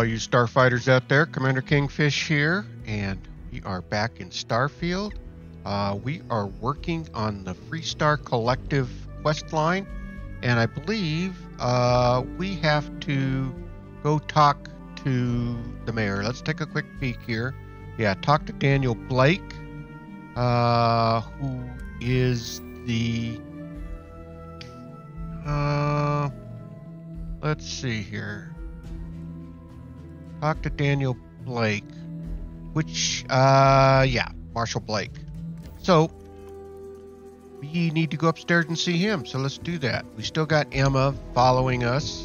all you starfighters out there. Commander Kingfish here, and we are back in Starfield. Uh, we are working on the Freestar Collective quest line, and I believe uh, we have to go talk to the mayor. Let's take a quick peek here. Yeah, talk to Daniel Blake, uh, who is the. Uh, let's see here. Talk to Daniel Blake, which, uh, yeah, Marshall Blake. So, we need to go upstairs and see him, so let's do that. We still got Emma following us.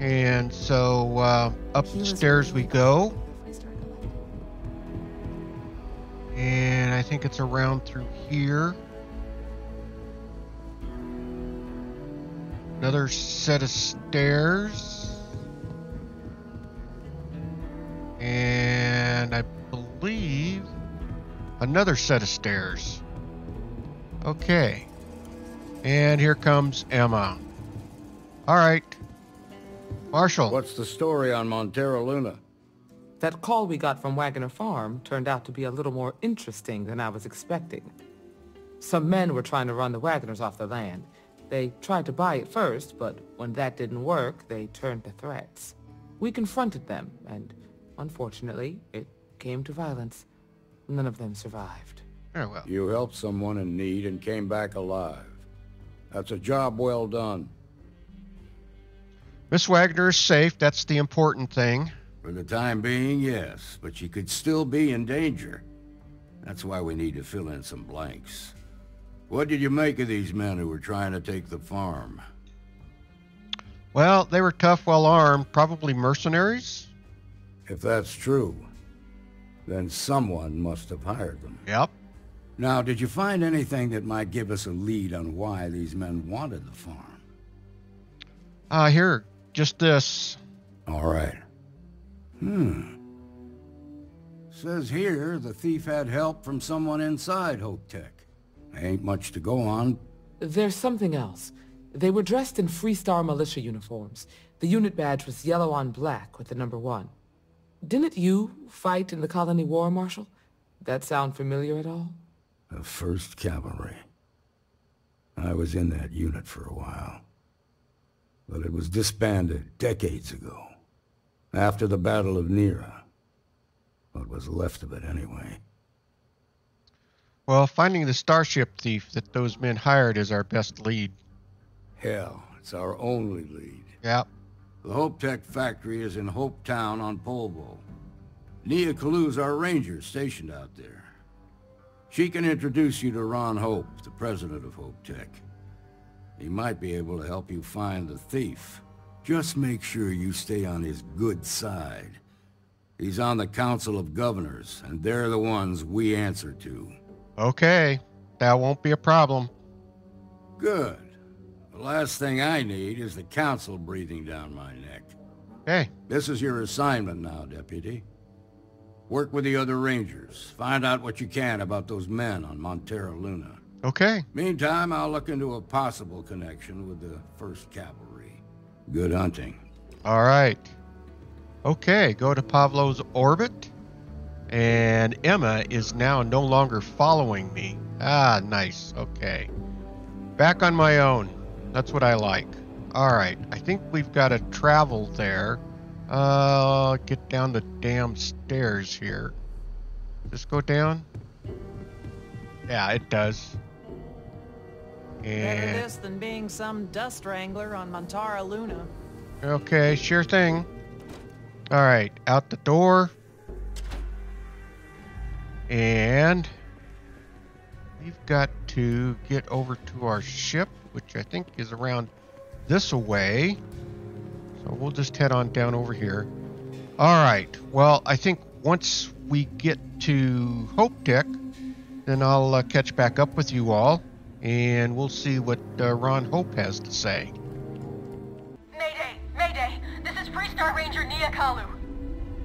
And so, uh, upstairs we go. And I think it's around through here. Another set of stairs. And I believe another set of stairs. Okay. And here comes Emma. All right. Marshall. What's the story on Montara Luna? That call we got from Wagoner Farm turned out to be a little more interesting than I was expecting. Some men were trying to run the Wagoners off the land. They tried to buy it first, but when that didn't work, they turned to threats. We confronted them, and unfortunately, it came to violence. None of them survived. Very well. You helped someone in need and came back alive. That's a job well done. Miss Wagner is safe. That's the important thing. For the time being, yes, but she could still be in danger. That's why we need to fill in some blanks. What did you make of these men who were trying to take the farm? Well, they were tough, well armed, probably mercenaries. If that's true, then someone must have hired them. Yep. Now, did you find anything that might give us a lead on why these men wanted the farm? Uh, here, just this. All right. Hmm. Says here the thief had help from someone inside Hope Tech. Ain't much to go on. There's something else. They were dressed in Freestar militia uniforms. The unit badge was yellow on black with the number one. Didn't you fight in the Colony War, Marshal? That sound familiar at all? The 1st Cavalry. I was in that unit for a while. But it was disbanded decades ago. After the Battle of Niira. What was left of it, anyway. Well, finding the starship thief that those men hired is our best lead. Hell, it's our only lead. Yep. The Hope Tech factory is in Hope Town on Polvo. Nia Kalu's our ranger stationed out there. She can introduce you to Ron Hope, the president of Hope Tech. He might be able to help you find the thief. Just make sure you stay on his good side. He's on the Council of Governors, and they're the ones we answer to. Okay. That won't be a problem. Good. The last thing I need is the Council breathing down my neck. Hey. This is your assignment now, Deputy. Work with the other Rangers. Find out what you can about those men on Montara Luna. Okay. Meantime, I'll look into a possible connection with the 1st Cavalry. Good hunting. All right. Okay, go to Polvo's orbit. And Emma is now no longer following me. Ah, nice. Okay. Back on my own. That's what I like. All right. I think we've got to travel there. Uh, get down the damn stairs here. Just go down? Yeah, it does. Better this than being some dust wrangler on Montara Luna. okay, sure thing. All right, out the door. And we've got to get over to our ship, which I think is around this away. So we'll just head on down over here. All right. Well, I think once we get to Hope Tech, then I'll uh, catch back up with you all, and we'll see what uh, Ron Hope has to say. Mayday! Mayday! This is Freestar Ranger Nia Kalu.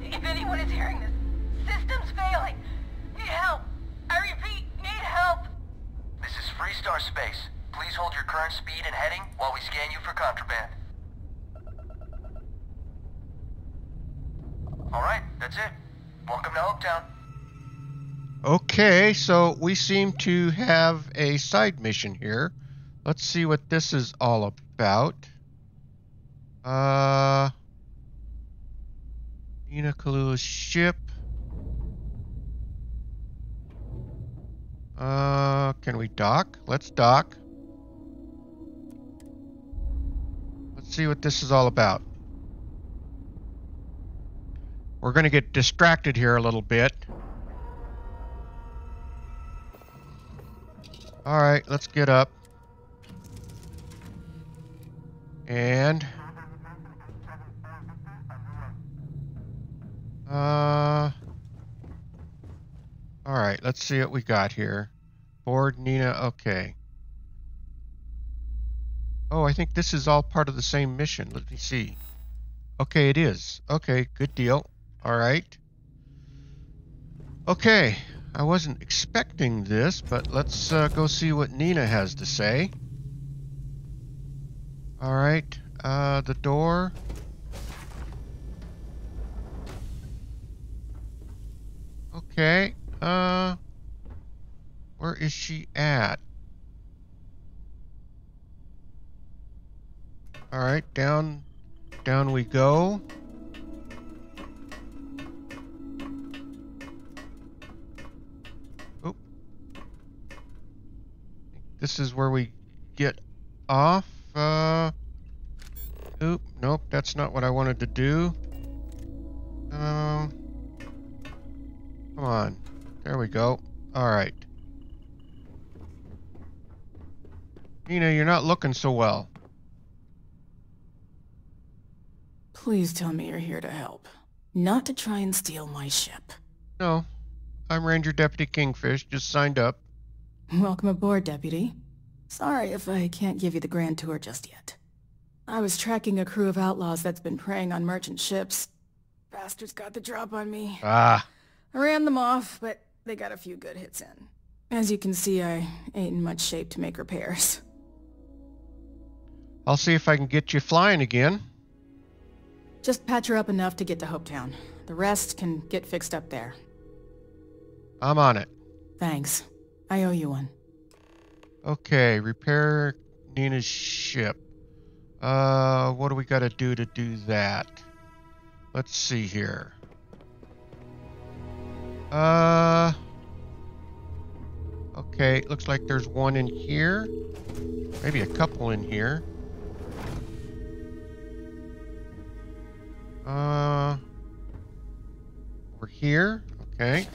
If anyone is hearing this, system's failing. Need help. I repeat, need help. This is Freestar Space. Please hold your current speed and heading while we scan you for contraband. All right, that's it. Welcome to Hopetown. Okay, so we seem to have a side mission here. Let's see what this is all about. Uh, Nina Kaluuya's ship. Uh, can we dock? Let's dock. See what this is all about. We're going to get distracted here a little bit. All right, let's get up. And uh All right, let's see what we got here. Board Nina, okay. Oh, I think this is all part of the same mission. Let me see. Okay, it is. Okay, good deal. All right. Okay, I wasn't expecting this, but let's uh, go see what Nina has to say. All right, uh, the door. Okay, uh, where is she at? All right, down, down we go. Oop. This is where we get off. Uh, oop, nope, that's not what I wanted to do. Um, come on. There we go. All right. Nina, you're not looking so well. Please tell me you're here to help. Not to try and steal my ship. No, I'm Ranger Deputy Kingfish. Just signed up. Welcome aboard, Deputy. Sorry if I can't give you the grand tour just yet. I was tracking a crew of outlaws that's been preying on merchant ships. Bastards got the drop on me. Ah, I ran them off, but they got a few good hits in. As you can see, I ain't in much shape to make repairs. I'll see if I can get you flying again. Just patch her up enough to get to Hopetown. The rest can get fixed up there. I'm on it. Thanks. I owe you one. Okay, repair Nina's ship. Uh, what do we got to do to do that? Let's see here. Uh, okay, looks like there's one in here. Maybe a couple in here. Uh, over here. Okay.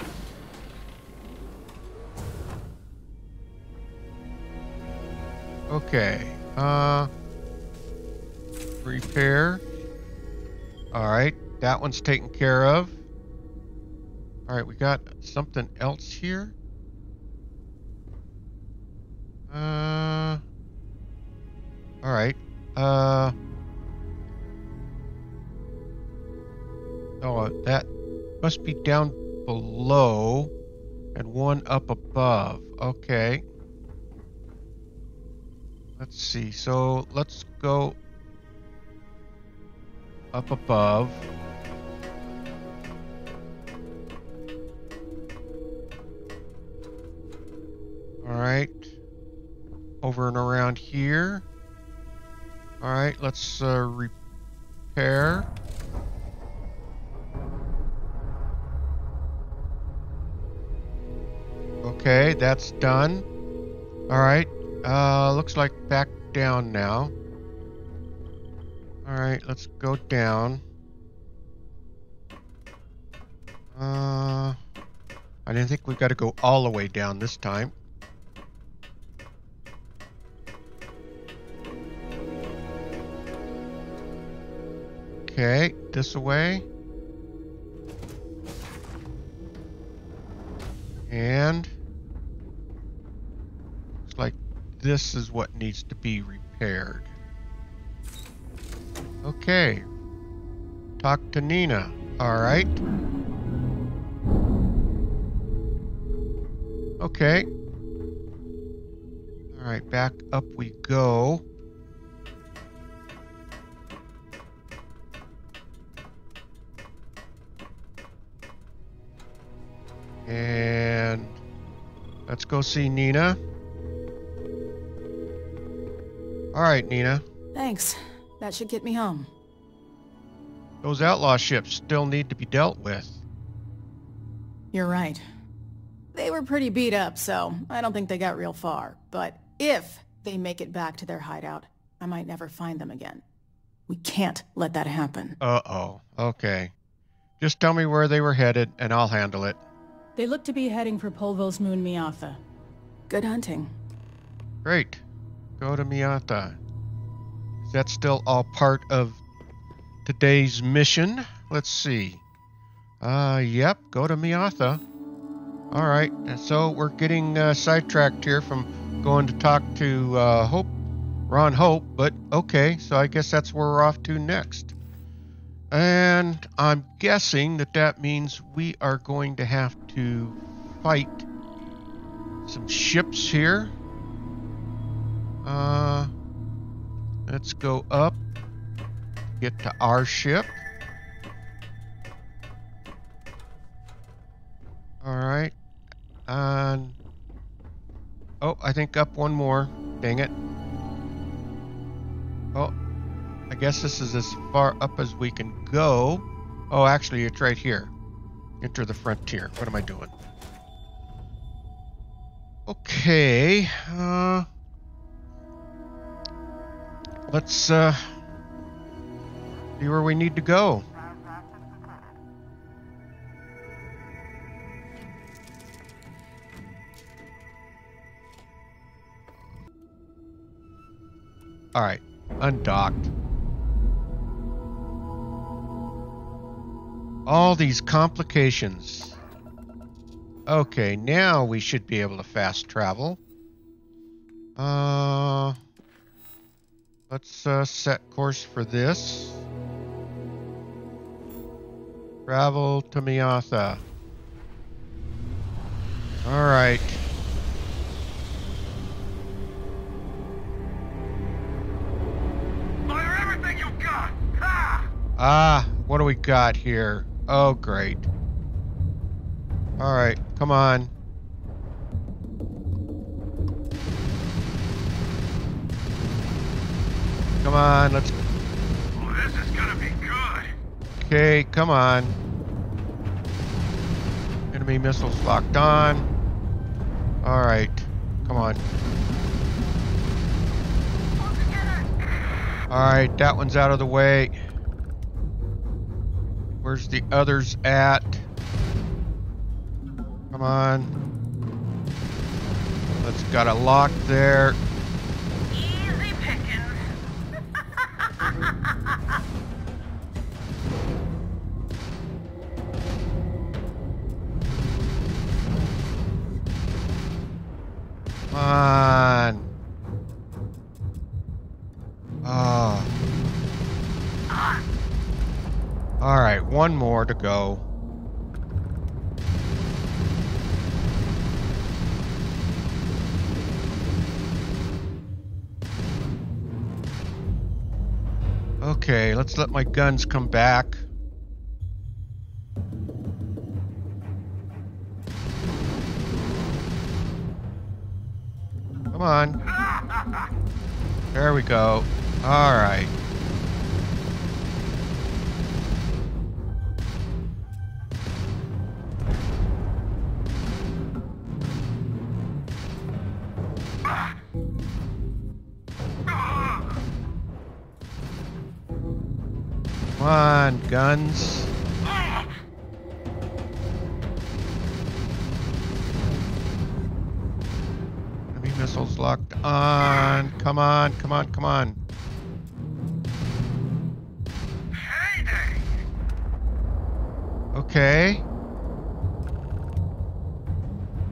Okay. Uh, repair. All right, that one's taken care of. All right, we got something else here. Uh. All right. Uh. Oh, that must be down below and one up above. Okay. Let's see. So let's go up above. All right. Over and around here. All right, let's uh, repair. Okay, that's done. All right. Uh, looks like back down now. All right, let's go down. Uh, I didn't think we got to go all the way down this time. Okay, this away. And looks like this is what needs to be repaired. Okay. Talk to Nina. All right. Okay. All right, back up we go. And let's go see Neenah. All right, Nina. Thanks. That should get me home. Those outlaw ships still need to be dealt with. You're right. They were pretty beat up, so I don't think they got real far. But if they make it back to their hideout, I might never find them again. We can't let that happen. Uh-oh. Okay. Just tell me where they were headed, and I'll handle it. They look to be heading for Polvo's moon Miatha. Good hunting. Great. Go to Miata. Is that still all part of today's mission? Let's see. Uh, yep, go to Miata. All right, so we're getting uh, sidetracked here from going to talk to uh, Hope, Ron Hope, but okay, so I guess that's where we're off to next. And I'm guessing that that means we are going to have to fight some ships here. Uh, let's go up, get to our ship. All right. And oh, I think up one more. Dang it. Oh, I guess this is as far up as we can go. Oh, actually, it's right here. Enter the frontier. What am I doing? Okay. Uh, let's uh, see where we need to go. All right, undocked. All these complications. Okay, now we should be able to fast travel. Uh, let's uh, set course for this. Travel to Miatha. All right. Fire everything you got! Ha! Ah, what do we got here? Oh, great. All right, come on. Come on, let's. Oh, this is gonna be good. Okay, come on. Enemy missiles locked on. All right, come on. All right, that one's out of the way. Where's the others at? Come on. Let's got a lock there. On. Oh. All right, one more to go. Okay, let's let my guns come back. On. There we go. All right. Come on, guns. On. Come on, come on, come on. Heyday! Okay.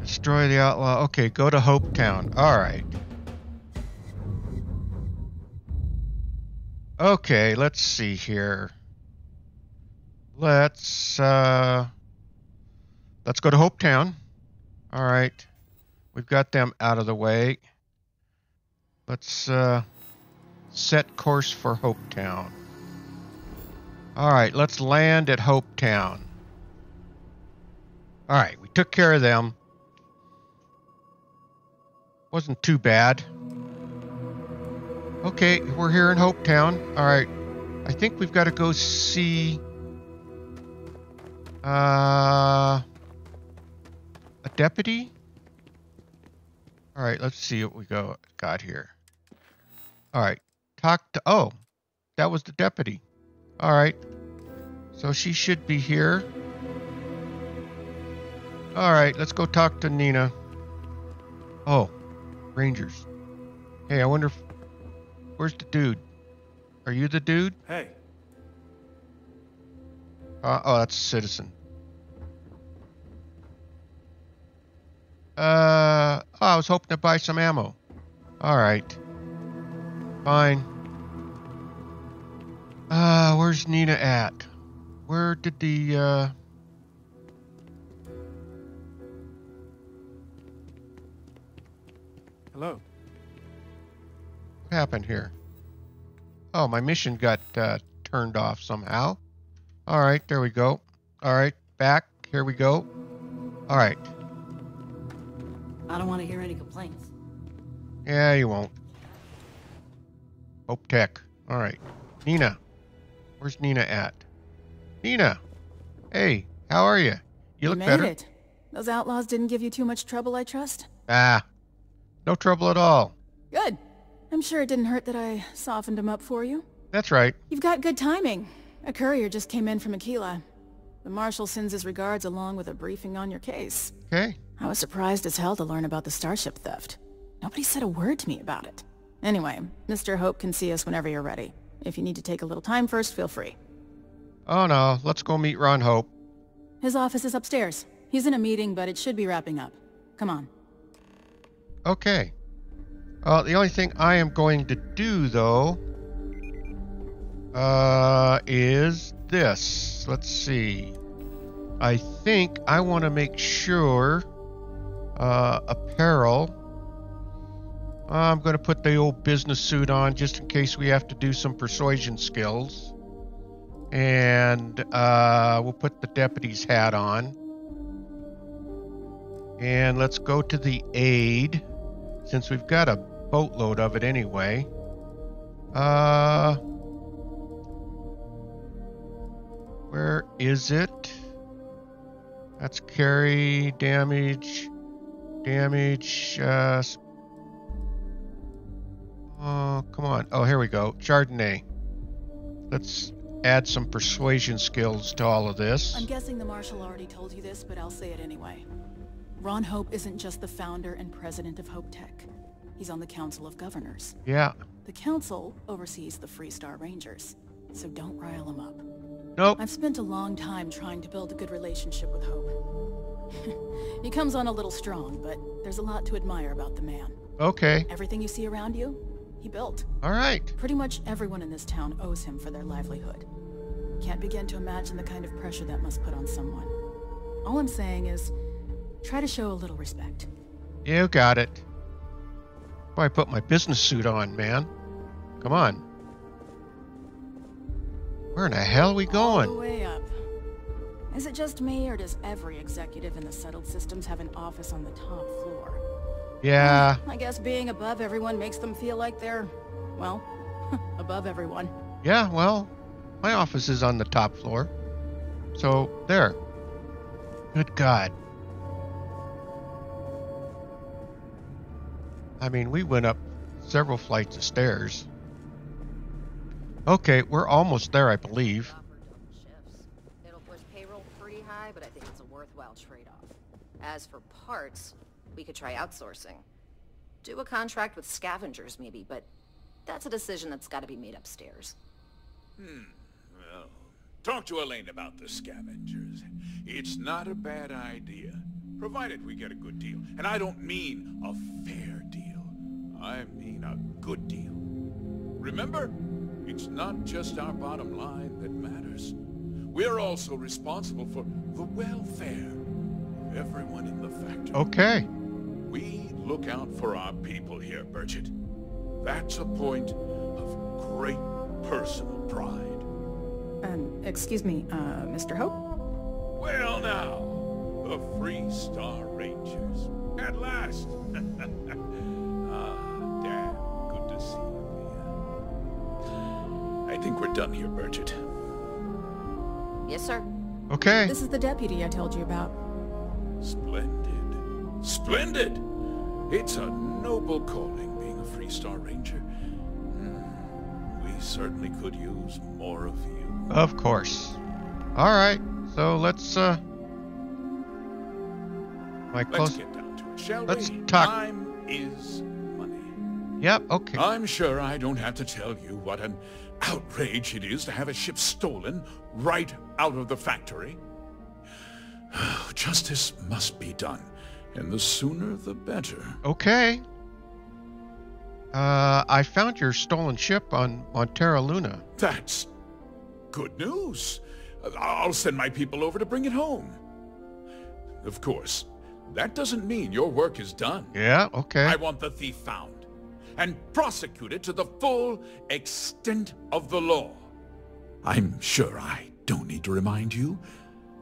Destroy the outlaw. Okay, go to Hope Town. All right. Okay, let's see here. Let's uh let's go to Hope Town. All right. We've got them out of the way. Let's uh set course for Hope Town. All right, let's land at Hope Town. All right, we took care of them. Wasn't too bad. Okay, we're here in Hopetown. All right, I think we've got to go see uh, a deputy. All right, let's see what we go got here. All right, talk to. Oh, that was the deputy. All right, so she should be here. All right, let's go talk to Nina. Oh, Rangers. Hey, I wonder if. Where's the dude? Are you the dude? Hey, Uh, oh, that's a citizen. Uh, oh, I was hoping to buy some ammo. All right. Fine. Uh, where's Nina at? Where did the, uh... hello. What happened here? Oh, my mission got, uh, turned off somehow. All right, there we go. All right, back. Here we go. All right. I don't want to hear any complaints. Yeah, you won't. Hope Tech. All right. Nina. Where's Nina at? Nina. Hey, how are you? You look made better. it. Those outlaws didn't give you too much trouble, I trust? Ah. No trouble at all. Good. I'm sure it didn't hurt that I softened them up for you. That's right. You've got good timing. A courier just came in from Aquila. The Marshal sends his regards along with a briefing on your case. Okay. I was surprised as hell to learn about the starship theft. Nobody said a word to me about it. Anyway, Mr. Hope can see us whenever you're ready. If you need to take a little time first, feel free. Oh no, let's go meet Ron Hope. His office is upstairs. He's in a meeting, but it should be wrapping up. Come on. Okay. Uh, the only thing I am going to do though uh, is this. Let's see. I think I want to make sure uh, apparel. I'm going to put the old business suit on just in case we have to do some persuasion skills. And uh, we'll put the deputy's hat on. And let's go to the aid since we've got a boatload of it anyway. Uh, where is it? That's carry, damage, damage. Uh, oh, come on. Oh, here we go. Chardonnay. Let's add some persuasion skills to all of this. I'm guessing the Marshal already told you this, but I'll say it anyway. Ron Hope isn't just the founder and president of Hope Tech. He's on the Council of Governors. Yeah. The Council oversees the Free Star Rangers, so don't rile him up. Nope. I've spent a long time trying to build a good relationship with Hope. he comes on a little strong, but there's a lot to admire about the man. Okay. Everything you see around you, he built. All right. Pretty much everyone in this town owes him for their livelihood. Can't begin to imagine the kind of pressure that must put on someone. All I'm saying is, try to show a little respect. You got it. Why I put my business suit on, man? Come on. Where in the hell are we going? All the way up. Is it just me, or does every executive in the settled systems have an office on the top floor? Yeah. I guess being above everyone makes them feel like they're, well, above everyone. Yeah, well, my office is on the top floor. So, there. Good God. I mean, we went up several flights of stairs. Okay, we're almost there, I believe. Offer shifts. It'll push payroll pretty high, but I think it's a worthwhile trade-off. As for parts, we could try outsourcing. Do a contract with scavengers, maybe, but that's a decision that's got to be made upstairs. Hmm, Well, talk to Elaine about the scavengers. It's not a bad idea, provided we get a good deal. And I don't mean a fair deal. I mean a good deal. Remember, it's not just our bottom line that matters. We're also responsible for the welfare of everyone in the factory. Okay. We look out for our people here, Burchett. That's a point of great personal pride. Um, excuse me, uh, Mr. Hope? Well now, The Free Star Rangers. At last. ah, Dad, good to see you, Leah. I think we're done here, Bridget. Yes, sir. Okay. This is the deputy I told you about. Splendid. Splendid! It's a noble calling being a Free Star Ranger. Hmm, We certainly could use more of you. Of course. All right. So let's uh my Let's close get down to it, shall Let's we? talk- Time is money. Yep, okay. I'm sure I don't have to tell you what an outrage it is to have a ship stolen right out of the factory. Justice must be done, and the sooner the better. Okay. Uh I found your stolen ship on on Terra Luna. That's good news. I'll send my people over to bring it home. Of course, that doesn't mean your work is done. Yeah, okay. I want the thief found and prosecuted to the full extent of the law. I'm sure I don't need to remind you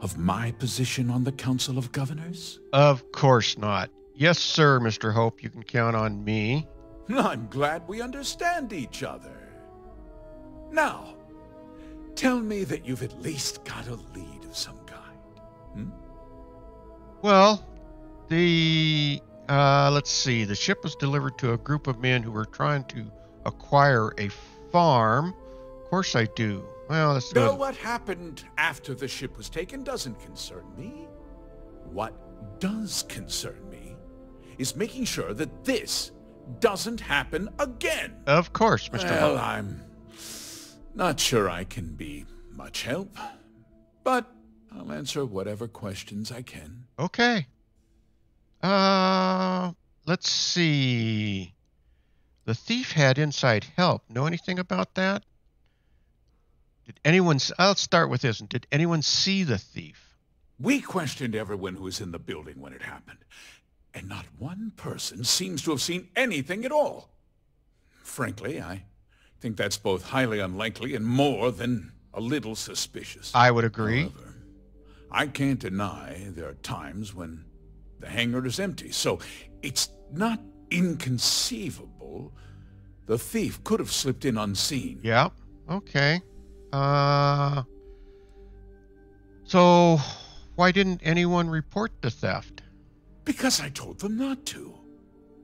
of my position on the Council of Governors. Of course not. Yes, sir, Mr. Hope, you can count on me. I'm glad we understand each other. Now, tell me that you've at least got a lead of some kind. Hmm? Well, the uh, let's see. The ship was delivered to a group of men who were trying to acquire a farm. Of course, I do. Well, good. what happened after the ship was taken doesn't concern me. What does concern me is making sure that this doesn't happen again. Of course, Mr. Well. I'm not sure I can be much help, but I'll answer whatever questions I can. Okay. Uh, let's see. The thief had inside help. Know anything about that? Did anyone? I'll start with this. Did anyone see the thief? We questioned everyone who was in the building when it happened, and not one person seems to have seen anything at all. Frankly, I think that's both highly unlikely and more than a little suspicious. I would agree. However, I can't deny there are times when the hangar is empty, so it's not inconceivable the thief could have slipped in unseen. Yeah. Okay. Uh. So, why didn't anyone report the theft? Because I told them not to.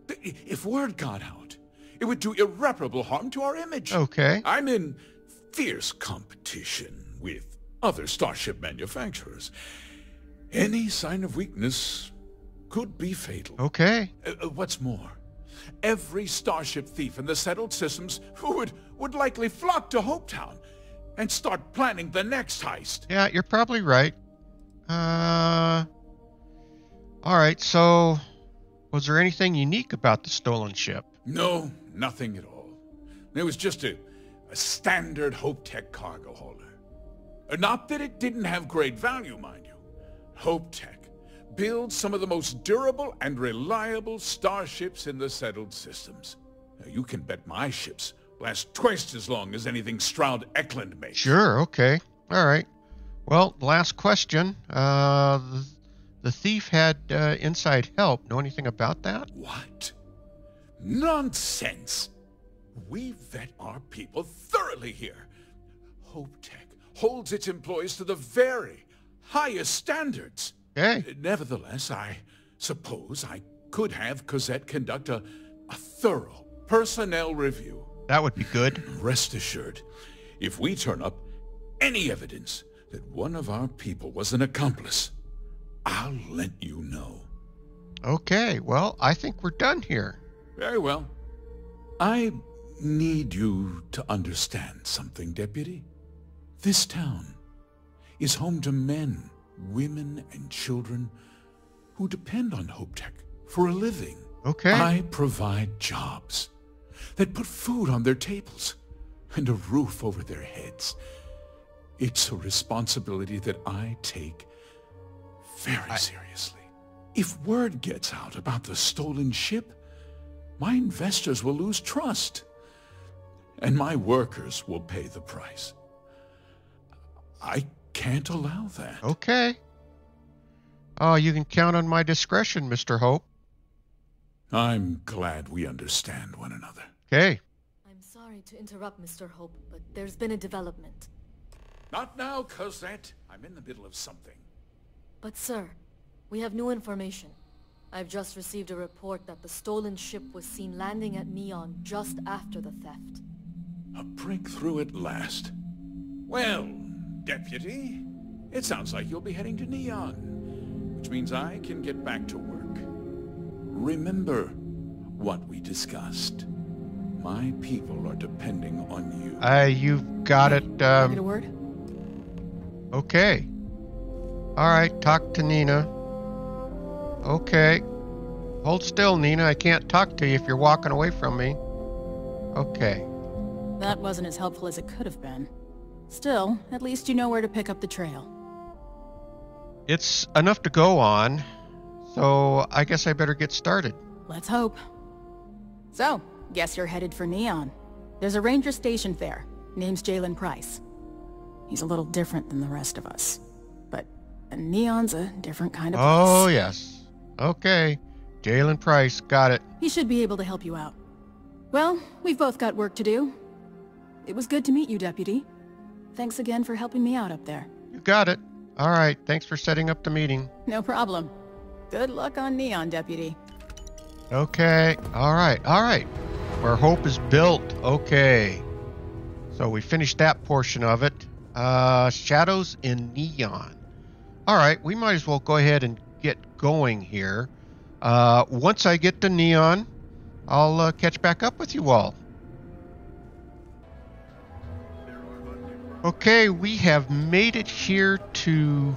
If word got out, it would do irreparable harm to our image. Okay. I'm in fierce competition with other starship manufacturers. Any sign of weakness could be fatal. Okay. Uh, uh, what's more, every starship thief in the settled systems who would, would likely flock to Hopetown and start planning the next heist. Yeah, you're probably right. Uh. All right. So, was there anything unique about the stolen ship? No, nothing at all. It was just a, a standard Hope Tech cargo hauler. Uh, Not that it didn't have great value, mind you. Hope Tech builds some of the most durable and reliable starships in the settled systems. Now, you can bet my ships last twice as long as anything Stroud Eklund makes. Sure. Okay. All right. Well, last question. Uh, the, the thief had uh, inside help. Know anything about that? What? Nonsense! We vet our people thoroughly here. Hope Tech holds its employees to the very highest standards. Okay. Nevertheless, I suppose I could have Cosette conduct a, a thorough personnel review. That would be good. Rest assured, if we turn up any evidence that one of our people was an accomplice, I'll let you know. Okay. Well, I think we're done here. Very well. I need you to understand something, Deputy. This town is home to men, women, and children who depend on Hope Tech for a living. Okay. I provide jobs that put food on their tables and a roof over their heads. It's a responsibility that I take very seriously. If word gets out about the stolen ship, my investors will lose trust, and my workers will pay the price. I can't allow that. Okay. Oh, you can count on my discretion, Mr. Hope. I'm glad we understand one another. Okay. I'm sorry to interrupt, Mr. Hope, but there's been a development. Not now, Cosette. I'm in the middle of something. But sir, we have new information. I've just received a report that the stolen ship was seen landing at Neon just after the theft. A breakthrough at last. Well, Deputy, it sounds like you'll be heading to Neon, which means I can get back to work. Remember what we discussed. My people are depending on you. Uh, you've got it. Um, Get a word? okay. All right, talk to Nina. Okay. Hold still, Nina. I can't talk to you if you're walking away from me. Okay. That wasn't as helpful as it could have been. Still, at least you know where to pick up the trail. It's enough to go on, so I guess I better get started. Let's hope. So, guess you're headed for Neon. There's a ranger stationed there. Name's Jalen Price. He's a little different than the rest of us. But Neon's a different kind of place. Oh, yes. Okay. Jalen Price, got it. He should be able to help you out. Well, we've both got work to do. It was good to meet you, Deputy. Thanks again for helping me out up there. You got it. All right, thanks for setting up the meeting. No problem. Good luck on Neon, Deputy. Okay, all right, all right. Where hope is built. Okay. So we finished that portion of it. Uh, shadows in neon. All right, we might as well go ahead and get going here. Uh, once I get to neon, I'll uh, catch back up with you all. Okay, we have made it here to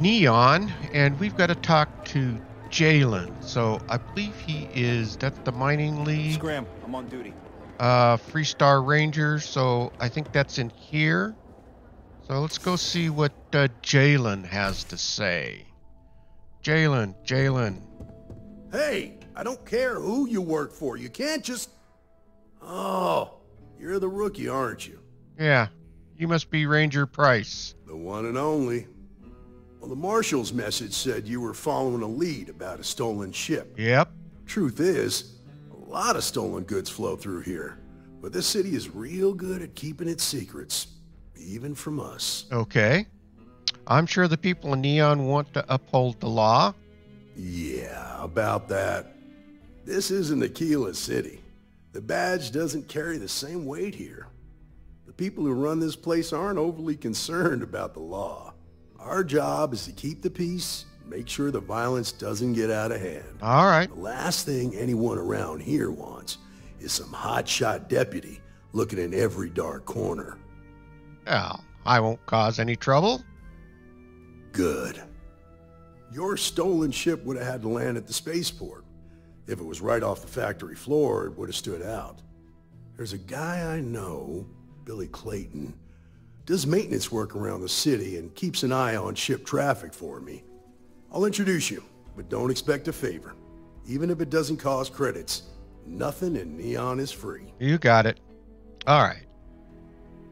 Neon, and we've got to talk to Jalen. So I believe he is, that's the mining league. Scram, I'm on duty. Uh, Freestar Ranger, so I think that's in here. So let's go see what uh, Jalen has to say. Jalen, Jalen. Hey, I don't care who you work for. You can't just... Oh, you're the rookie, aren't you? Yeah, you must be Ranger Price. The one and only. Well, the marshal's message said you were following a lead about a stolen ship. Yep. Truth is, a lot of stolen goods flow through here. But this city is real good at keeping its secrets, even from us. Okay. I'm sure the people in Neon want to uphold the law. Yeah, about that. This isn't Aquila City. The badge doesn't carry the same weight here. The people who run this place aren't overly concerned about the law. Our job is to keep the peace, make sure the violence doesn't get out of hand. All right. The last thing anyone around here wants is some hotshot deputy looking in every dark corner. Well, I won't cause any trouble. Good. Your stolen ship would have had to land at the spaceport. If it was right off the factory floor, it would have stood out. There's a guy I know, Billy Clayton, does maintenance work around the city and keeps an eye on ship traffic for me. I'll introduce you, but don't expect a favor. Even if it doesn't cost credits, nothing in Neon is free. You got it. All right.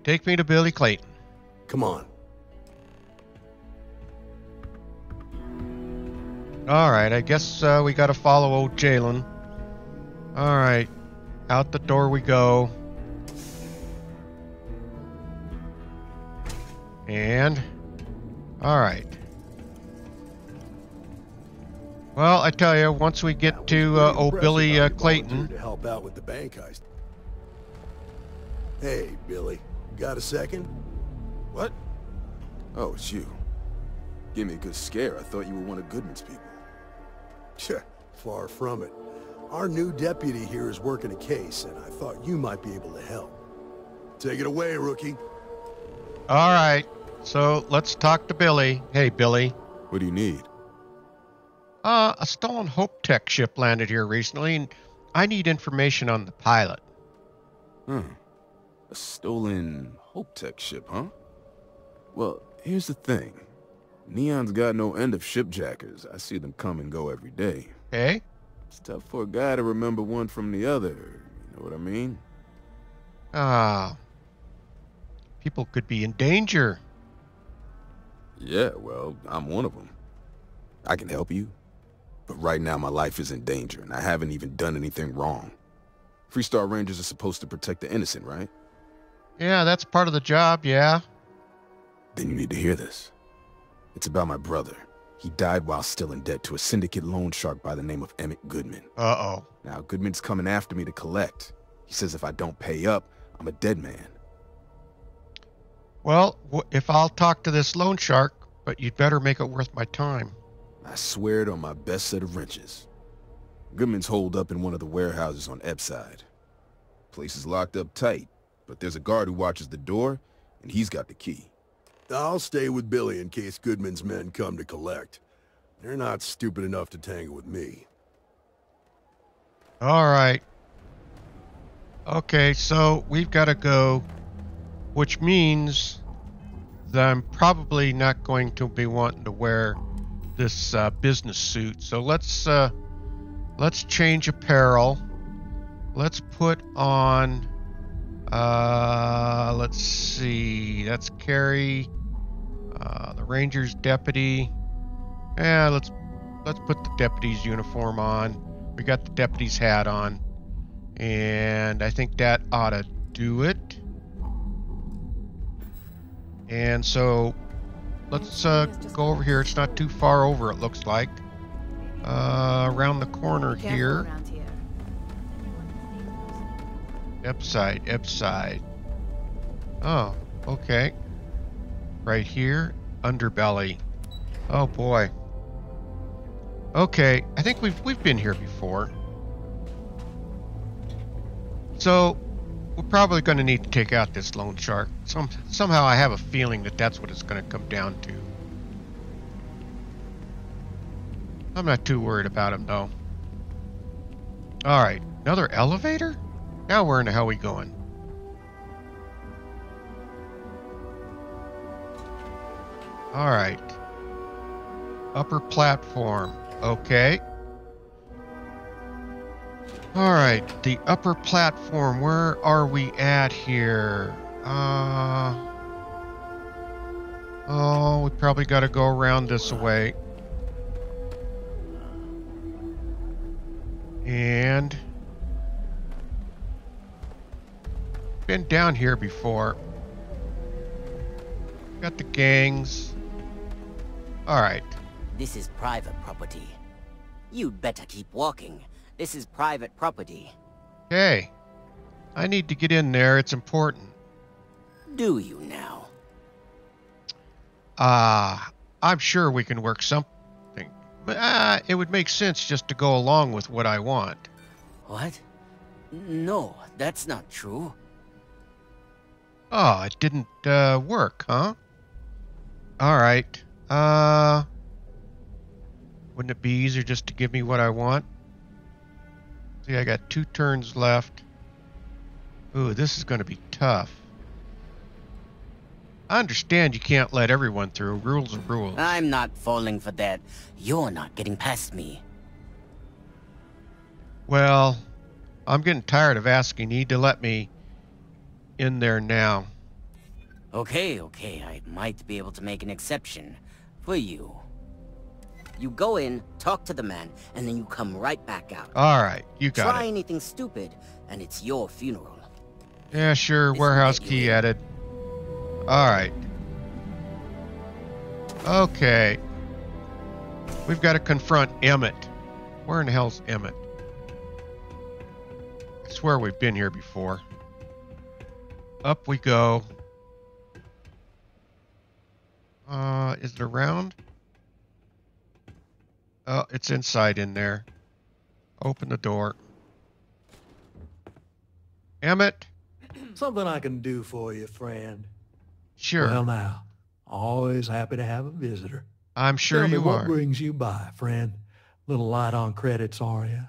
Take me to Billy Clayton. Come on. All right, I guess uh, we got to follow old Jalen. All right, out the door we go. And, all right. Well, I tell you, once we get to uh, old Billy uh, Clayton, to help out with the bank heist. Hey, Billy, got a second? What? Oh, it's you. Give me a good scare. I thought you were one of Goodman's people. Tch, far from it. Our new deputy here is working a case, and I thought you might be able to help. Take it away, rookie. All right. So let's talk to Billy. Hey, Billy. What do you need? Uh, a stolen Hope Tech ship landed here recently, and I need information on the pilot. Hmm. A stolen Hope Tech ship, huh? Well, here's the thing. Neon's got no end of shipjackers. I see them come and go every day. Hey? It's tough for a guy to remember one from the other. You know what I mean? Ah. People could be in danger. Yeah, well, I'm one of them. I can help you, but right now my life is in danger and I haven't even done anything wrong. Freestar Rangers are supposed to protect the innocent, right? Yeah, that's part of the job, yeah. Then you need to hear this. It's about my brother. He died while still in debt to a syndicate loan shark by the name of Emmett Goodman. Uh-oh. Now, Goodman's coming after me to collect. He says if I don't pay up, I'm a dead man. Well, if I'll talk to this loan shark, but you'd better make it worth my time. I swear it on my best set of wrenches. Goodman's holed up in one of the warehouses on Ebbside. Place is locked up tight, but there's a guard who watches the door, and he's got the key. I'll stay with Billy in case Goodman's men come to collect. They're not stupid enough to tangle with me. All right. Okay, so we've got to go, which means that I'm probably not going to be wanting to wear this uh, business suit. So let's uh, let's change apparel. Let's put on. Uh, let's see. That's Carrie, uh, the Ranger's deputy. Yeah, let's let's put the deputy's uniform on. We got the deputy's hat on, and I think that ought to do it. And so let's uh, go over here. It's not too far over, it looks like. Uh, around the corner here. Ebbside, Ebbside. Oh, okay. Right here, underbelly. Oh boy. Okay, I think we've we've been here before. So we're probably going to need to take out this loan shark. Some somehow I have a feeling that that's what it's going to come down to. I'm not too worried about him though. All right, another elevator. Now where in the hell are we going? All right. Upper platform. Okay. All right, the upper platform. Where are we at here? Uh. Oh, we probably got to go around this way. And been down here before. Got the gangs. All right. This is private property. You'd better keep walking. This is private property. Hey, I need to get in there. It's important. Do you now? Ah, uh, I'm sure we can work something. But uh, it would make sense just to go along with what I want. What? No, that's not true. Oh, it didn't uh, work, huh? All right. Uh, wouldn't it be easier just to give me what I want? See, I got two turns left. Ooh, this is going to be tough. I understand you can't let everyone through. Rules are rules. I'm not falling for that. You're not getting past me. Well, I'm getting tired of asking. You need to let me in there now. Okay, okay. I might be able to make an exception. For you. You go in, talk to the man, and then you come right back out. All right, you got Try it. Try anything stupid, and it's your funeral. Yeah, sure. This Warehouse key added. All right. Okay. We've got to confront Emmett. Where in the hell's Emmett? I swear we've been here before. Up we go. Uh, is it around? Oh, it's inside in there. Open the door. Emmett? Something I can do for you, friend. Sure. Well, now, always happy to have a visitor. I'm sure Tell you me are. What brings you by, friend? Little light on credits, are you?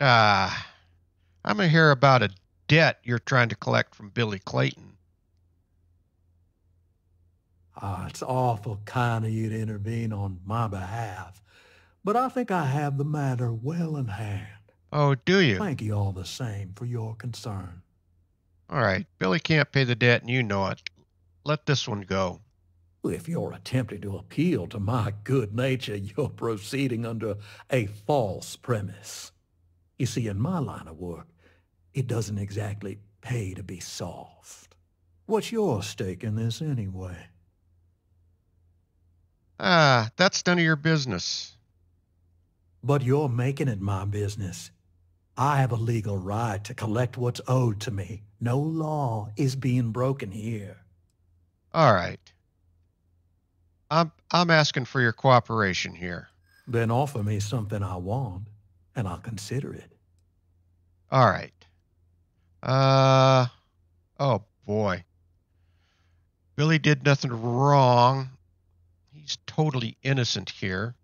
Ah, I'm gonna hear about a debt you're trying to collect from Billy Clayton. Ah, it's awful kind of you to intervene on my behalf, but I think I have the matter well in hand. Oh, do you? Thank you all the same for your concern. All right, Billy can't pay the debt, and you know it. Let this one go. If you're attempting to appeal to my good nature, you're proceeding under a false premise. You see, in my line of work, it doesn't exactly pay to be soft. What's your stake in this anyway? Ah, that's none of your business. But you're making it my business. I have a legal right to collect what's owed to me. No law is being broken here. All right. I'm I'm asking for your cooperation here. Then offer me something I want, and I'll consider it. All right. Uh oh boy. Billy did nothing wrong. He's totally innocent here.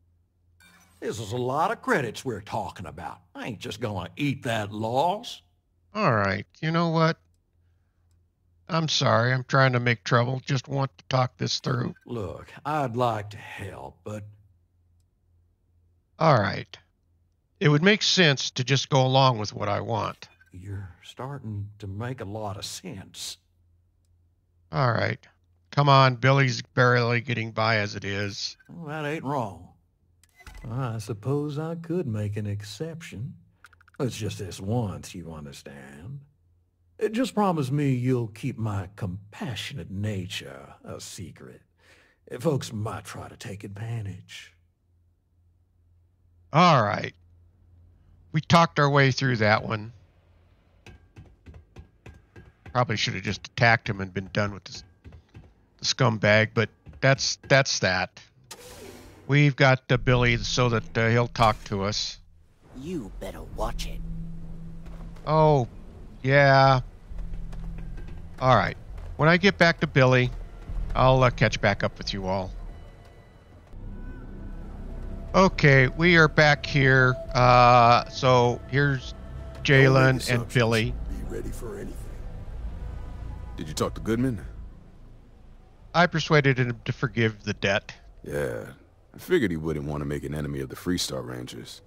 This is a lot of credits we're talking about. I ain't just gonna eat that loss. All right. You know what? I'm sorry. I'm trying to make trouble. Just want to talk this through. Look, I'd like to help, but All right. It would make sense to just go along with what I want. you're starting to make a lot of sense. All right. Come on. Billy's barely getting by as it is. Well, that ain't wrong. I suppose I could make an exception. It's just this once, you understand. Just promise me you'll keep my compassionate nature a secret. Folks might try to take advantage. All right. We talked our way through that one. Probably should have just attacked him and been done with this the scumbag, but that's that's that. We've got uh, Billy so that uh, he'll talk to us. You better watch it. Oh, yeah. All right. When I get back to Billy, I'll uh, catch back up with you all. Okay, we are back here. Uh, so here's Jalen and Billy. Be ready for anything. Did you talk to Goodman? I persuaded him to forgive the debt. Yeah, I figured he wouldn't want to make an enemy of the Freestar Rangers.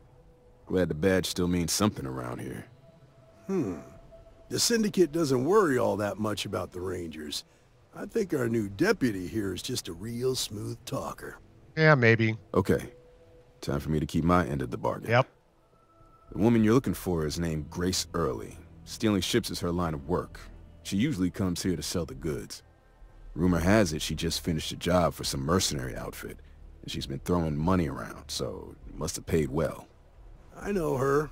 Glad the badge still means something around here. Hmm. The Syndicate doesn't worry all that much about the Rangers. I think our new deputy here is just a real smooth talker. Yeah, maybe. Okay, time for me to keep my end of the bargain. Yep. The woman you're looking for is named Grace Early. Stealing ships is her line of work. She usually comes here to sell the goods. Rumor has it she just finished a job for some mercenary outfit, and she's been throwing money around, so must have paid well. I know her.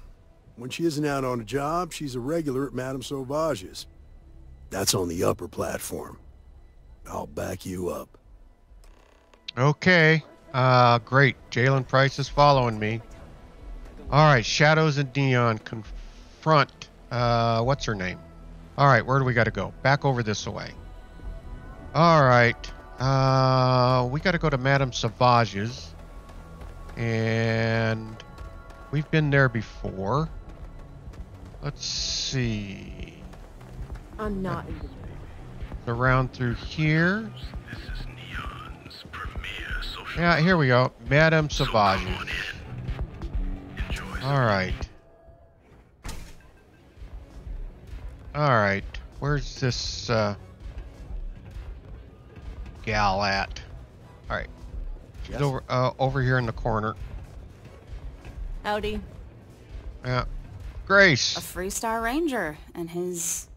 When she isn't out on a job, she's a regular at Madame Sauvage's. That's on the upper platform. I'll back you up. Okay. Uh, great. Jalen Price is following me. All right. Shadows and Neon confront. Uh, what's her name? All right. Where do we got to go? Back over this way. All right. Uh, we got to go to Madame Savage's. And we've been there before. Let's see. I'm not. Around through here. Yeah, here we go. Madame Sauvage. All right. All right. Where's this uh, gal at? All right. She's Yes. over uh, over here in the corner. Howdy. Yeah. Grace. A Freestar Ranger, and his...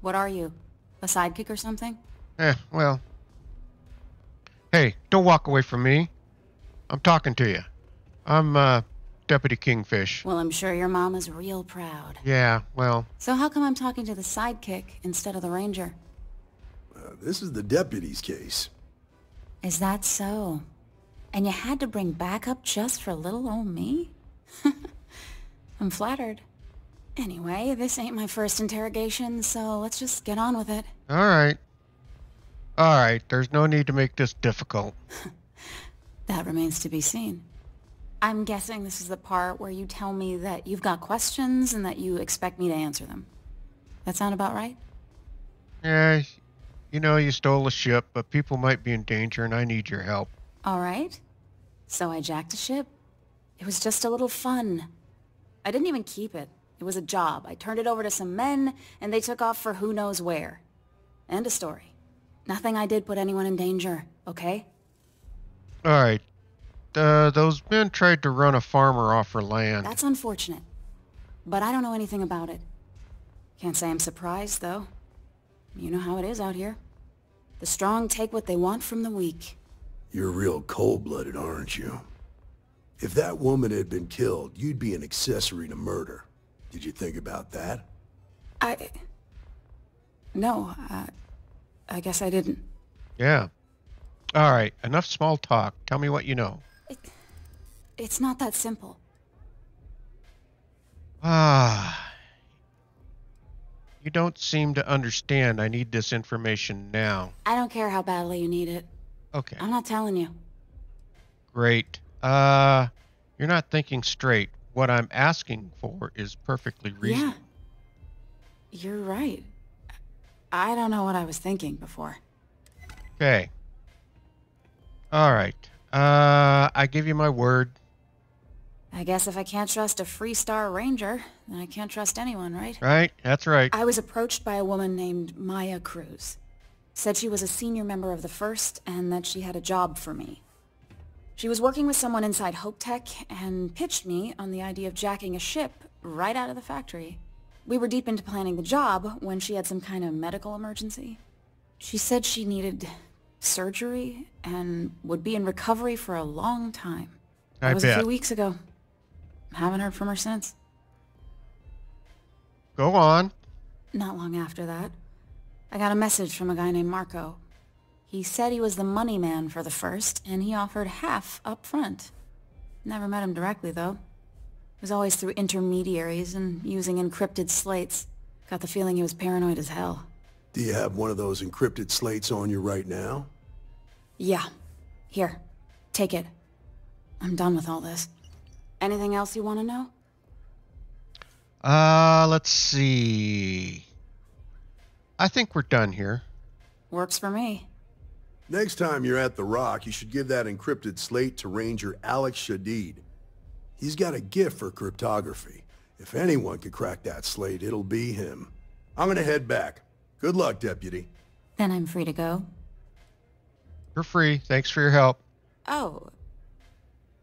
What are you? A sidekick or something? Eh, well. Hey, don't walk away from me. I'm talking to you. I'm uh, Deputy Kingfish. Well, I'm sure your mom is real proud. Yeah, well, So how come I'm talking to the sidekick instead of the ranger? Uh, this is the deputy's case. Is that so? And you had to bring backup just for little old me? I'm flattered. Anyway, this ain't my first interrogation, so let's just get on with it. all right. All right, there's no need to make this difficult. That remains to be seen. I'm guessing this is the part where you tell me that you've got questions and that you expect me to answer them. That sound about right? Yeah, you know, you stole a ship, but people might be in danger and I need your help. All right. So I jacked a ship. It was just a little fun. I didn't even keep it. It was a job. I turned it over to some men, and they took off for who knows where. End of story. Nothing I did put anyone in danger. okay? All right. Uh, those men tried to run a farmer off her land. That's unfortunate. But I don't know anything about it. Can't say I'm surprised, though. You know how it is out here. The strong take what they want from the weak. You're real cold-blooded, aren't you? If that woman had been killed, you'd be an accessory to murder. Did you think about that? I... No, I... I guess I didn't. Yeah. All right. Enough small talk. Tell me what you know. It, It's not that simple. Ah. You don't seem to understand. I need this information now. I don't care how badly you need it. Okay. I'm not telling you. Great. Uh, you're not thinking straight. What I'm asking for is perfectly reasonable. Yeah. You're right. I don't know what I was thinking before. Okay. All right. Uh, I give you my word. I guess if I can't trust a Freestar Ranger, then I can't trust anyone, right? Right? That's right. I was approached by a woman named Maya Cruz. Said she was a senior member of the First and that she had a job for me. She was working with someone inside HopeTech and pitched me on the idea of jacking a ship right out of the factory. We were deep into planning the job when she had some kind of medical emergency. She said she needed surgery and would be in recovery for a long time. I that was bet. a few weeks ago. Haven't heard from her since. Go on. Not long after that, I got a message from a guy named Marco. He said he was the money man for the first, and he offered half up front. Never met him directly, though. It was always through intermediaries and using encrypted slates. Got the feeling he was paranoid as hell. Do you have one of those encrypted slates on you right now? Yeah. Here. Take it. I'm done with all this. Anything else you want to know? Uh, let's see. I think we're done here. Works for me. Next time you're at the Rock, you should give that encrypted slate to Ranger Alex Shadid. He's got a gift for cryptography. If anyone could crack that slate, it'll be him. I'm gonna head back. Good luck, Deputy. Then I'm free to go. You're free. Thanks for your help. Oh.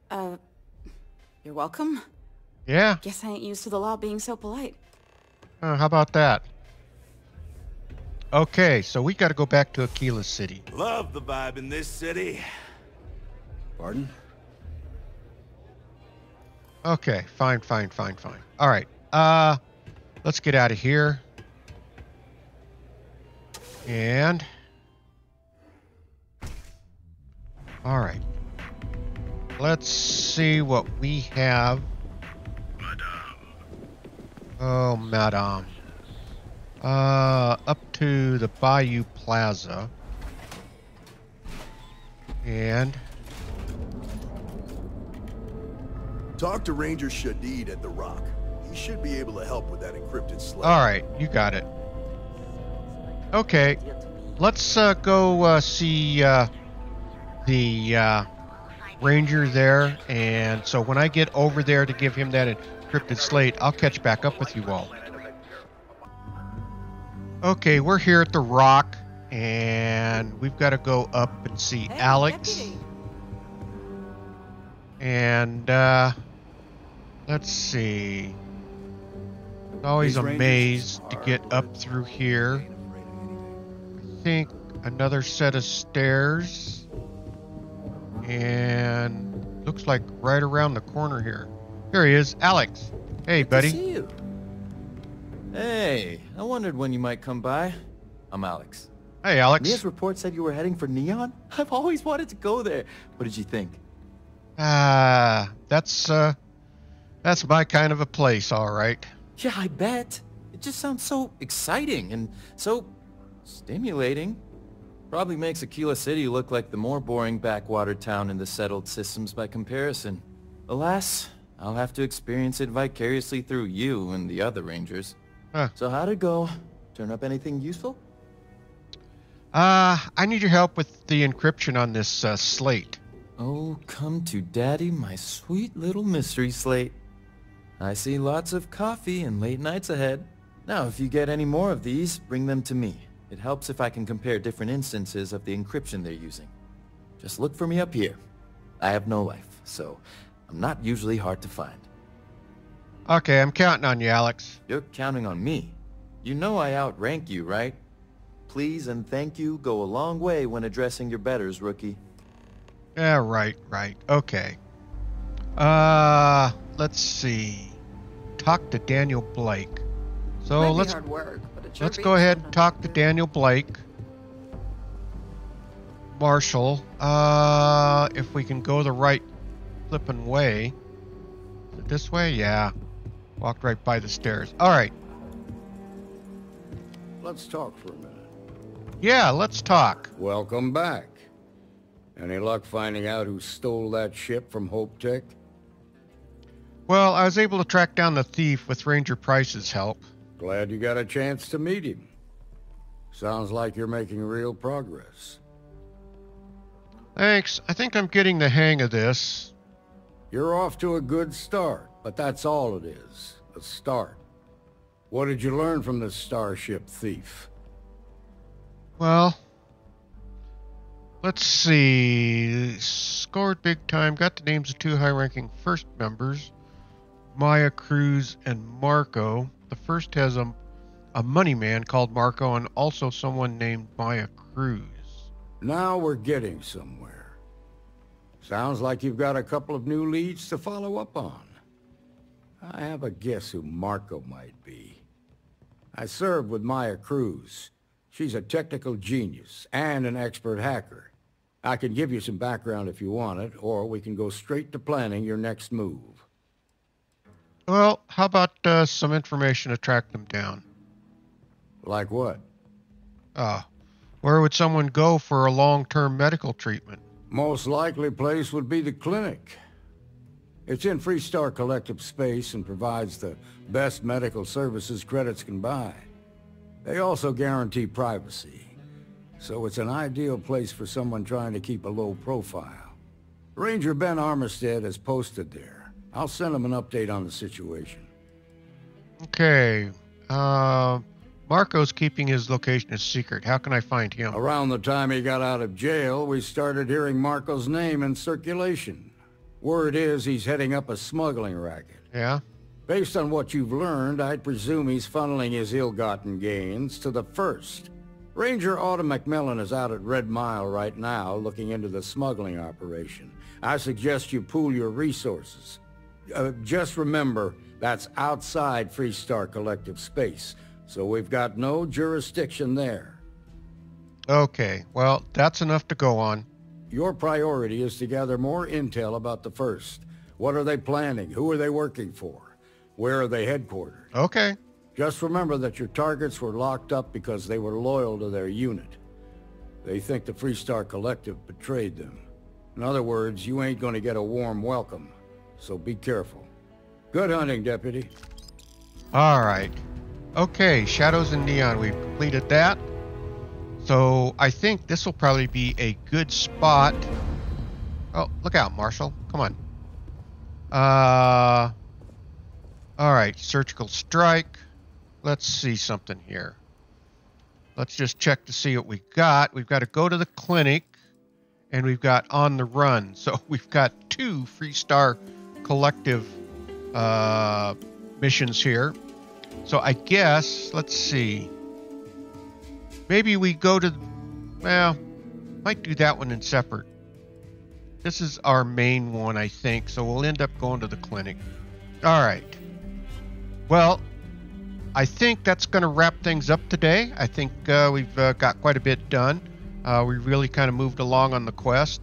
Uh, you're welcome. Yeah. Guess I ain't used to the law being so polite. Uh, how about that? Okay, so we got to go back to Akila City. Love the vibe in this city. Pardon? Okay, fine, fine, fine, fine. All right. Uh, let's get out of here. And all right. Let's see what we have. Oh, madame. Uh, up to the Bayou Plaza. And Talk to Ranger Shadid at the Rock. He should be able to help with that encrypted slate. All right, you got it. Okay, let's uh, go uh, see uh, the uh, ranger there, and so when I get over there to give him that encrypted slate, I'll catch back up with you all. Okay, we're here at the Rock, and we've got to go up and see Alex. And uh, let's see. Always These a maze to get up through here. I think another set of stairs. And looks like right around the corner here. Here he is, Alex. Hey, Good buddy. See you. Hey, I wondered when you might come by. I'm Alex. Hey, Alex. Mia's report said you were heading for Neon. I've always wanted to go there. What did you think? Ah, that's uh, that's my kind of a place, all right. Yeah, I bet. It just sounds so exciting and so stimulating. Probably makes Akila City look like the more boring backwater town in the settled systems by comparison. Alas, I'll have to experience it vicariously through you and the other rangers. Huh. So how'd it go? Turn up anything useful? Uh, I need your help with the encryption on this uh, slate. Oh, come to daddy, my sweet little mystery slate. I see lots of coffee and late nights ahead. Now, if you get any more of these, bring them to me. It helps if I can compare different instances of the encryption they're using. Just look for me up here. I have no life, so I'm not usually hard to find. Okay, I'm counting on you, Alex. You're counting on me. You know I outrank you, right? Please and thank you go a long way when addressing your betters, rookie. Yeah, right, right. Okay. Uh, let's see. Talk to Daniel Blake. So let's hard work, but it sure let's beats go ahead and talk to Daniel Blake. Marshal. Uh, if we can go the right flipping way. Is it this way? Yeah. Walked right by the stairs. All right. Let's talk for a minute. Yeah, let's talk. Welcome back. Any luck finding out who stole that ship from HopeTech? Well, I was able to track down the thief with Ranger Price's help. Glad you got a chance to meet him. Sounds like you're making real progress. Thanks. I think I'm getting the hang of this. You're off to a good start, but that's all it is. A start. What did you learn from this starship thief? Well, let's see. Scored big time. Got the names of two high-ranking first members, Maya Cruz and Marco. The first has a, a money man called Marco and also someone named Maya Cruz. Now we're getting somewhere. Sounds like you've got a couple of new leads to follow up on. I have a guess who Marco might be. I served with Maya Cruz. She's a technical genius and an expert hacker. I can give you some background if you want it, or we can go straight to planning your next move. Well, how about uh, some information to track them down? Like what? Uh, where would someone go for a long-term medical treatment? Most likely place would be the clinic. It's in Freestar Collective space and provides the best medical services credits can buy. They also guarantee privacy, so it's an ideal place for someone trying to keep a low profile. Ranger Ben Armistead is posted there. I'll send him an update on the situation. Okay. Uh, Marco's keeping his location a secret. How can I find him? Around the time he got out of jail, we started hearing Marco's name in circulation. Word is he's heading up a smuggling racket. Yeah? Based on what you've learned, I'd presume he's funneling his ill-gotten gains to the first. Ranger Autumn MacMillan is out at Red Mile right now looking into the smuggling operation. I suggest you pool your resources. Uh, just remember, that's outside Freestar Collective space, so we've got no jurisdiction there. Okay, well, that's enough to go on. Your priority is to gather more intel about the First. What are they planning? Who are they working for? Where are they headquartered? Okay. Just remember that your targets were locked up because they were loyal to their unit. They think the Freestar Collective betrayed them. In other words, you ain't gonna get a warm welcome, so be careful. Good hunting, Deputy. All right. Okay, Shadows and Neon, we've completed that. So I think this will probably be a good spot. Oh, look out, Marshal. Come on. Uh, all right, surgical strike. Let's see something here. Let's just check to see what we got. We've got to go to the clinic, and we've got on the run. So we've got two Freestar Collective uh, missions here. So I guess let's see. Maybe we go to. Well, might do that one in separate. This is our main one, I think. So we'll end up going to the clinic. All right. Well, I think that's going to wrap things up today. I think uh, we've uh, got quite a bit done. Uh, we really kind of moved along on the quest.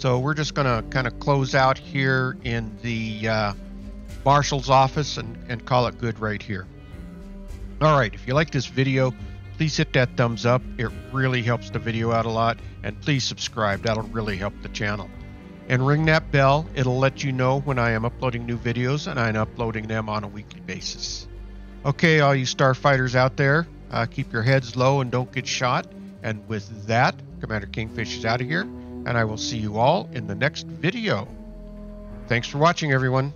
So we're just going to kind of close out here in the uh, marshal's office and, and call it good right here. All right, if you like this video, please hit that thumbs up. It really helps the video out a lot. And please subscribe, that'll really help the channel. And ring that bell, it'll let you know when I am uploading new videos and I'm uploading them on a weekly basis. Okay, all you starfighters out there, uh, keep your heads low and don't get shot. And with that, Commander Kingfish is out of here, and I will see you all in the next video. Thanks for watching, everyone.